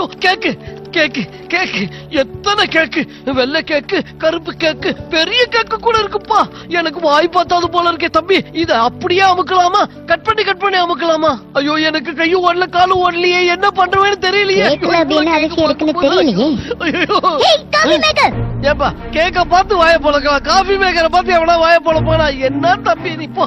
ஐயோ கேக்கு கேக்கு கேக்கு எத்தனை கேக்கு வெள்ளை கேக்கு கருப்பு கேக்கு பெரிய கேக்கு கூட இருக்குப்பா. எனக்கு வாய் பார்த்தாது போல இருக்கே தம்பி. இத அப்படியே அமுக்கலாமா? கட் பண்ணி கட் பண்ணி அமுக்கலாமா? ஐயோ எனக்கு கையும் ஓடல காலும் ஓடலையே. என்ன பண்றவேன்னு தெரியலையே. ஏப்பா கேக்க பார்த்து வாய போலக்கலாம் காஃபி மேக்கரை பார்த்து எவனா வாய பொழப்பானா? என்ன தம்பி நீ போ.